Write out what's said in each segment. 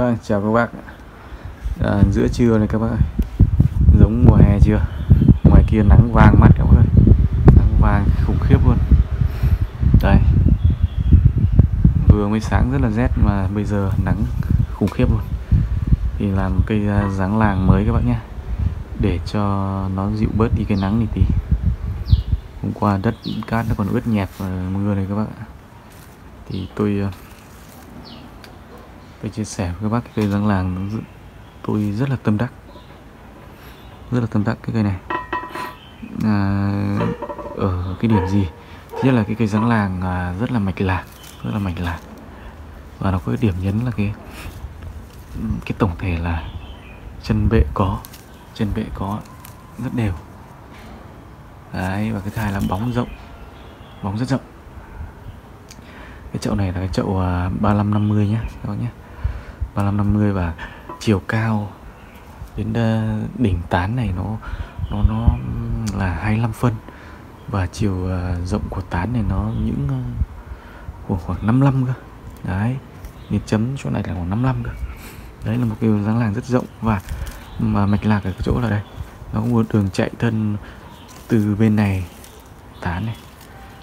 Vâng, chào các bác à, Giữa trưa này các bác ơi. Giống mùa hè chưa? Ngoài kia nắng vàng mắt các bác ơi. Nắng vàng khủng khiếp luôn. Đây. Vừa mới sáng rất là rét mà bây giờ nắng khủng khiếp luôn. Thì làm cây à, dáng làng mới các bác nhé. Để cho nó dịu bớt đi cái nắng này tí. Hôm qua đất cát nó còn ướt nhẹp à, mưa này các bác ạ. Thì tôi à, tôi chia sẻ với các bác cái cây giáng làng tôi rất là tâm đắc. Rất là tâm đắc cái cây này. À, ở cái điểm gì? Thứ nhất là cái cây giáng làng à, rất là mạch lạc rất là mạch lạc. Và nó có cái điểm nhấn là cái cái tổng thể là chân bệ có chân bệ có rất đều. Đấy và cái thứ hai là bóng rộng bóng rất rộng. Cái chậu này là cái chậu à, 3550 nhá các bác nhé 3550 và chiều cao đến ờ, đỉnh tán này nó nó nó là 25 phân. Và chiều ờ, rộng của tán này nó những ờ, khoảng khoảng 55 cơ. Đấy, nhịp chấm chỗ này là khoảng 55 cơ. Đấy là một cái dáng làng rất rộng và, mà mạch lạc ở cái chỗ là đây. Nó có một đường chạy thân từ bên này, tán này,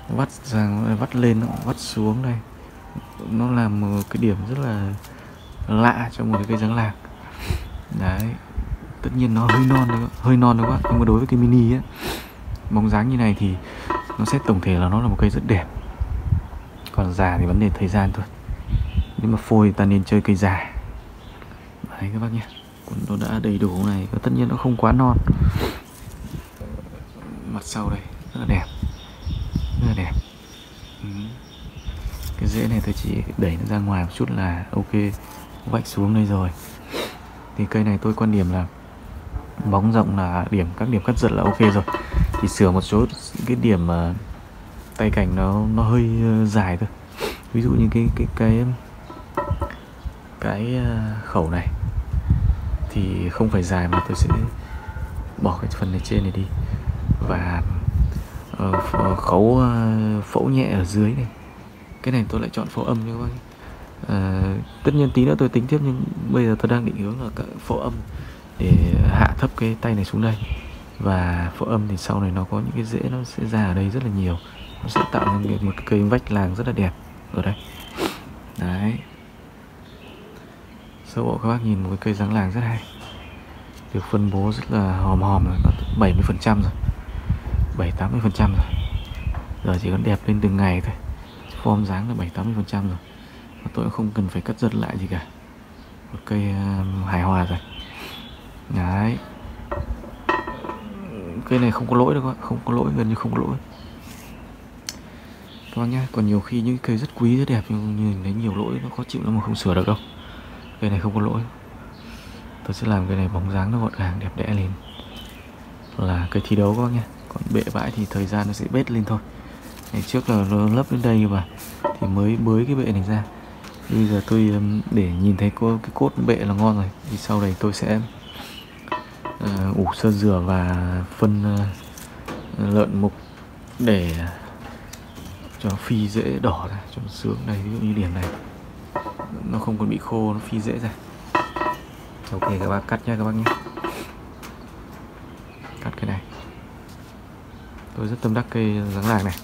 vắt sang vắt lên nó vắt xuống đây. Nó làm một cái điểm rất là lạ cho một cái cây giáng lạc. Đấy, tất nhiên nó hơi non đấy, hơi non đúng không nhưng mà đối với cây mini á bóng dáng như này thì nó sẽ tổng thể là nó là một cây rất đẹp. Còn già thì vấn đề thời gian thôi. Nhưng mà phôi ta nên chơi cây già. Đấy, các bác nhé. Nó đã đầy đủ này, và tất nhiên nó không quá non. Mặt sau đây, rất là đẹp. Rất là đẹp. Ừ. cái rễ này tôi chỉ đẩy nó ra ngoài một chút là ok vạch xuống đây rồi. Thì cây này tôi quan điểm là bóng rộng là điểm các điểm cắt giật là ok rồi. Thì sửa một số cái điểm mà tay cành nó nó hơi ờ, dài thôi. Ví dụ như cái cái cái cái ờ, khẩu này thì không phải dài mà tôi sẽ bỏ cái phần này trên này đi. Và uh, khấu uh, phẫu nhẹ ở dưới này. Cái này tôi lại chọn phẫu âm nha các bác à, tất nhiên tí nữa tôi tính tiếp nhưng bây giờ tôi đang định hướng là các phẫu âm để hạ thấp cái tay này xuống đây. Và phẫu âm thì sau này nó có những cái rễ nó sẽ ra ở đây rất là nhiều. Nó sẽ tạo nên một cái cây vách làng rất là đẹp ở đây. Đấy. Sơ bộ các bác nhìn một cái cây dáng làng rất hay. Được phân bố rất là hòm hòm rồi nó 70 phần trăm rồi. 7 80 phần trăm rồi. Giờ chỉ còn đẹp lên từng ngày thôi. Form dáng là 7 80 phần trăm rồi tôi cũng không cần phải cắt giật lại gì cả. Một cây ờ, hài hòa rồi. Đấy. Cây này không có lỗi đâu các bạn. Không có lỗi, gần như không có lỗi. Các bác nhá, còn nhiều khi những cây rất quý, rất đẹp, nhưng nhìn thấy nhiều lỗi, nó khó chịu lắm mà không sửa được đâu. Cây này không có lỗi. Tôi sẽ làm cây này bóng dáng nó gọn gàng, đẹp đẽ lên. Là cây thi đấu các bác nhá. Còn bệ bãi thì thời gian nó sẽ bết lên thôi. Ngày trước là nó lấp đến đây mà. Thì mới bới cái bệ này ra bây giờ tôi để nhìn thấy có cái cốt bệ là ngon rồi thì sau này tôi sẽ uh, ủ sơ dừa và phân uh, lợn mục để cho phi dễ đỏ ra cho nó sướng đây ví dụ như điểm này. Nó không còn bị khô nó phi dễ ra. Ok các bác cắt nhé các bác nhé cắt cái này. Tôi rất tâm đắc cây dáng lạc này.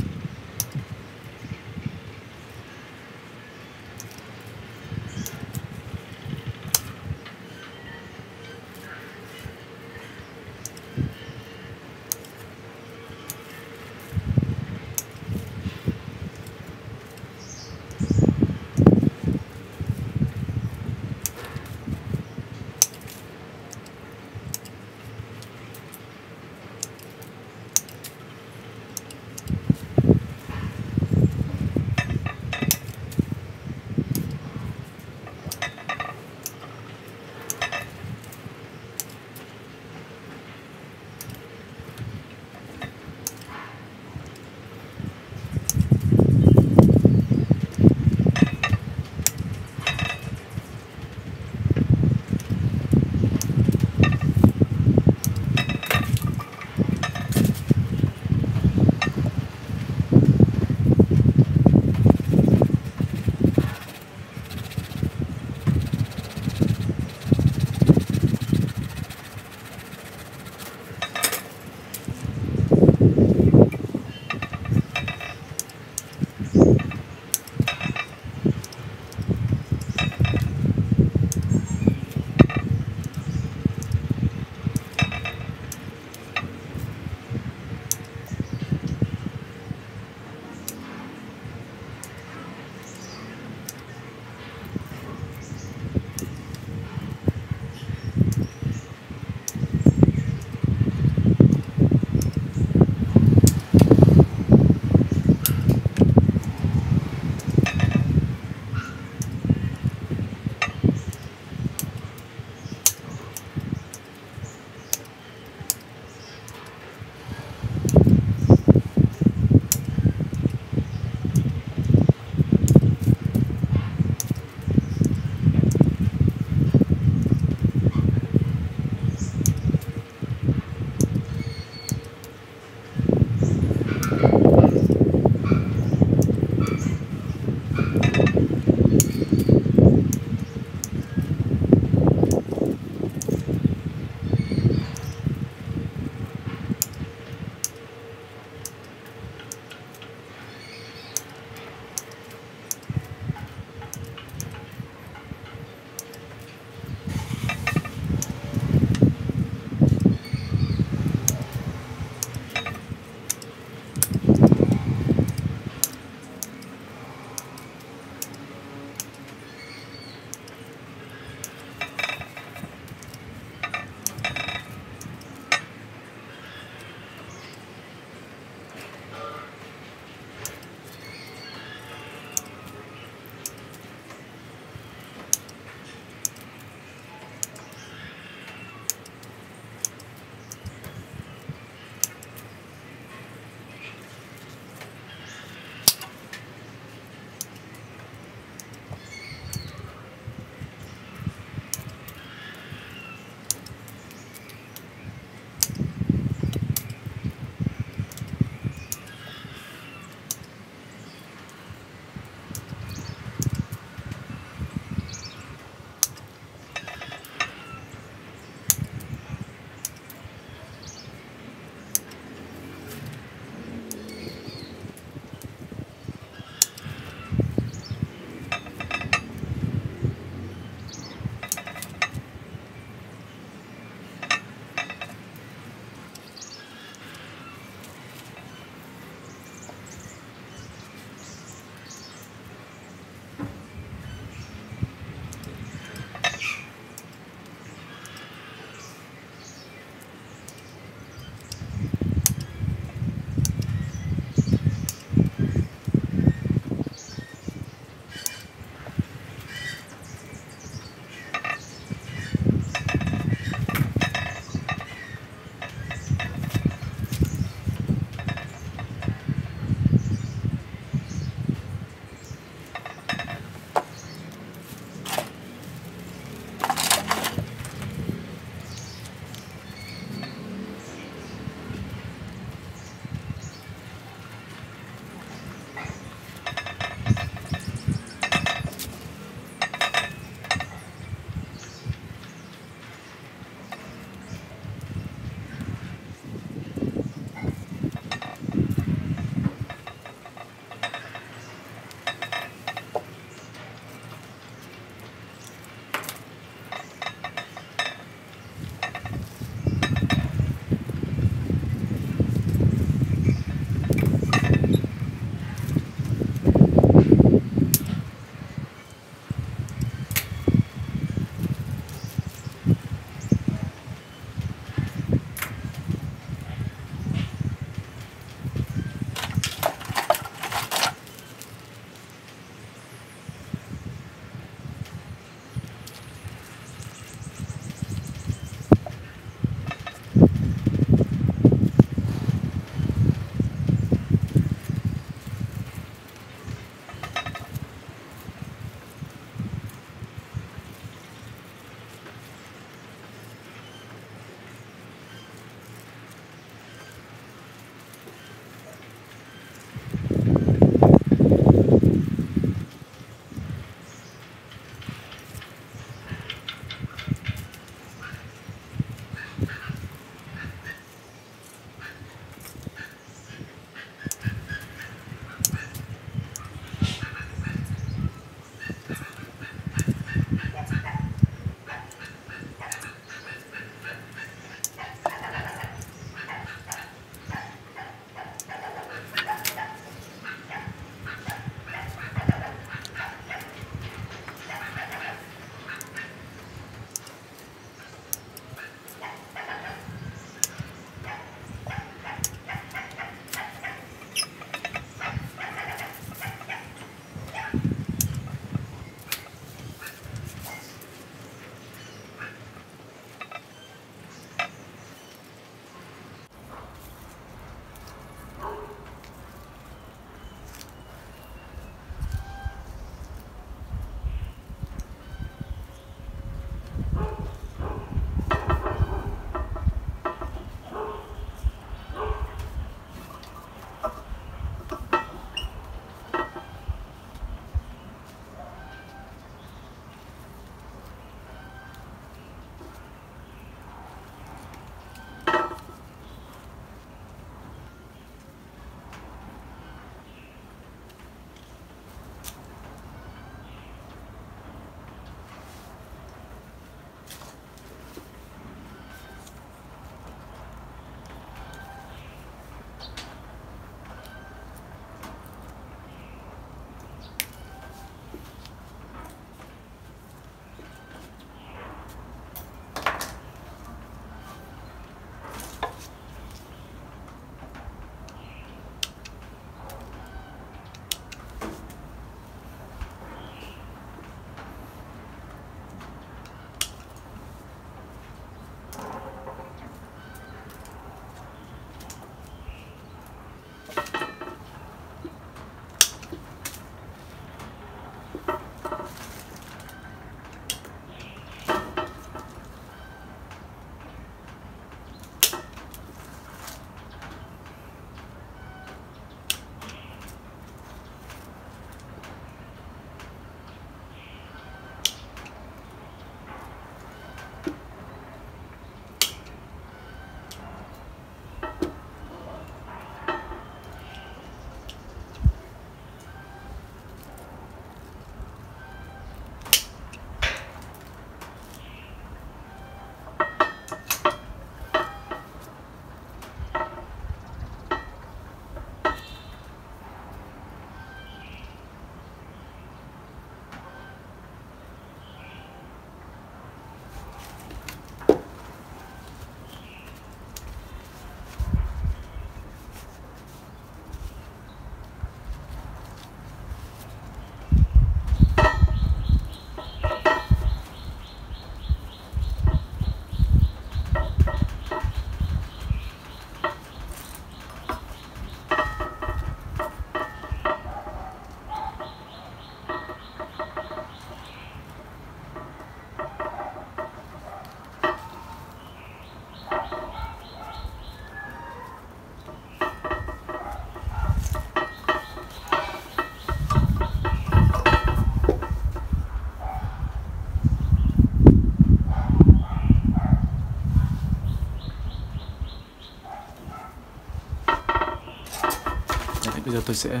Tôi sẽ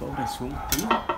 vỗ này xuống một tí.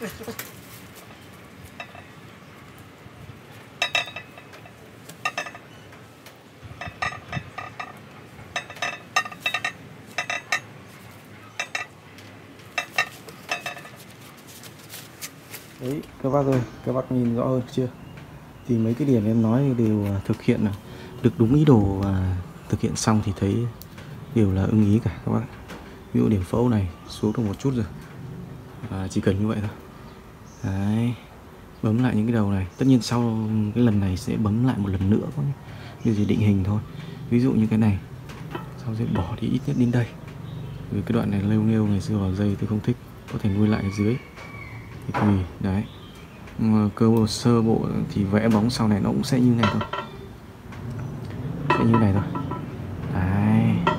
Đấy, các bác ơi, các bác nhìn rõ hơn chưa? Thì mấy cái điểm em nói đều à, thực hiện à, được đúng ý đồ và thực hiện xong thì thấy đều là ưng ý cả các bác ví dụ điểm phẫu này, xuống được một chút rồi. Và chỉ cần như vậy thôi đấy, bấm lại những cái đầu này. Tất nhiên sau cái lần này sẽ bấm lại một lần nữa có như gì định hình thôi. Ví dụ như cái này, sau sẽ bỏ đi ít nhất đến đây. Vì cái đoạn này lêu nghêu ngày xưa vào dây tôi không thích, có thể nuôi lại ở dưới. Thì tùy đấy. Mà cơ bộ, sơ bộ thì vẽ bóng sau này nó cũng sẽ như này thôi. Sẽ như này thôi. Đấy.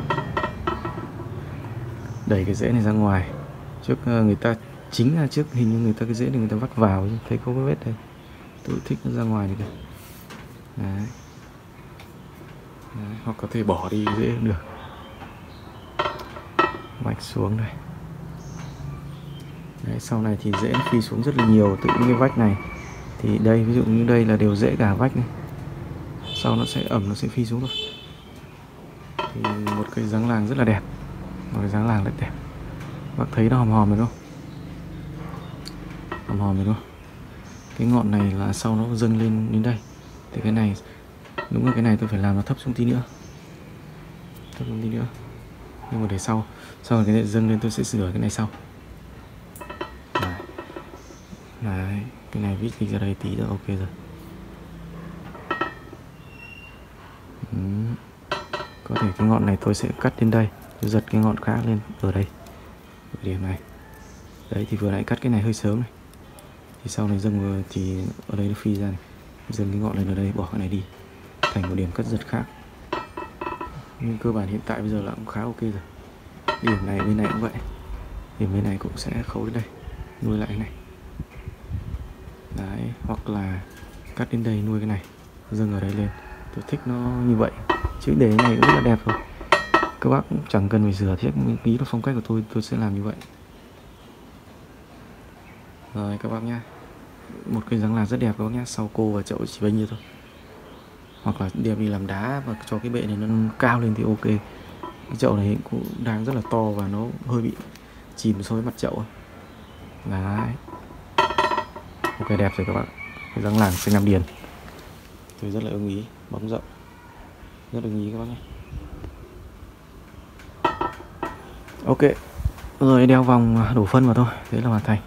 Đẩy cái rễ này ra ngoài. Trước ờ, người ta chính là trước hình như người ta cái rễ này người ta vắt vào thấy có cái vết đây. Tôi thích nó ra ngoài này kìa đấy. đấy hoặc có thể bỏ đi dễ cũng được. Mạch xuống đây. Đấy, sau này thì dễ phi xuống rất là nhiều từ những cái vách này. Thì đây ví dụ như đây là đều dễ cả vách này. Sau nó sẽ ẩm nó sẽ phi xuống rồi thì một cây dáng làng rất là đẹp. Một cái dáng làng rất đẹp. Bác thấy nó hòm hòm rồi không? Hòm hòm rồi không cái ngọn này là sau nó dâng lên đến đây. Thì cái này đúng là cái này tôi phải làm nó thấp xuống tí nữa. Thấp xuống tí nữa. Nhưng mà để sau sau cái này dâng lên tôi sẽ sửa cái này sau. Đấy, cái này vít dịch ra đây tí là ok rồi. Ừ. Có thể cái ngọn này tôi sẽ cắt đến đây. Tôi Giật cái ngọn khác lên ở đây. Ở điểm này. Đấy thì vừa nãy cắt cái này hơi sớm này. Thì sau này dâng thì ở đây nó phi ra này. Dâng cái ngọn này ở đây, bỏ cái này đi. Thành một điểm cắt giật khác. Nhưng cơ bản hiện tại bây giờ là cũng khá ok rồi. Điểm này, bên này cũng vậy. Điểm bên này cũng sẽ khấu đến đây. Nuôi lại cái này. Đấy, hoặc là cắt đến đây nuôi cái này. Dâng ở đây lên. Tôi thích nó như vậy. Chứ để cái này cũng rất là đẹp rồi. Các bác cũng chẳng cần phải sửa thiết ý là phong cách của tôi tôi sẽ làm như vậy rồi, các bác nhá. Một cây răng là rất đẹp, các bác nhá. Sau cô và chậu chỉ bao nhiêu thôi. Hoặc là đem đi làm đá và cho cái bệ này nó cao lên thì ok. Cái chậu này cũng đang rất là to và nó hơi bị chìm so với mặt chậu đấy. Ok, đẹp rồi các bạn. Cái dáng làng xanh nam điền. Tôi rất là ưng ý, bóng rộng. Rất ưng ý các bác nhé ok. Rồi, đeo vòng đổ phân vào thôi. Thế là hoàn thành.